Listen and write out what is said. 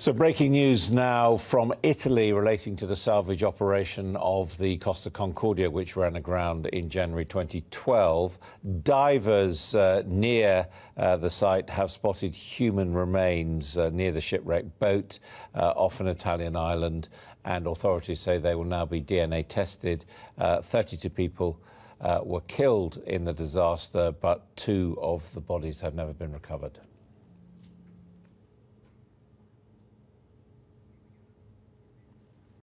So, breaking news now from Italy relating to the salvage operation of the Costa Concordia, which ran aground in January 2012. Divers uh, near uh, the site have spotted human remains uh, near the shipwrecked boat uh, off an Italian island, and authorities say they will now be DNA tested. Uh, 32 people. Uh, were killed in the disaster, but two of the bodies have never been recovered.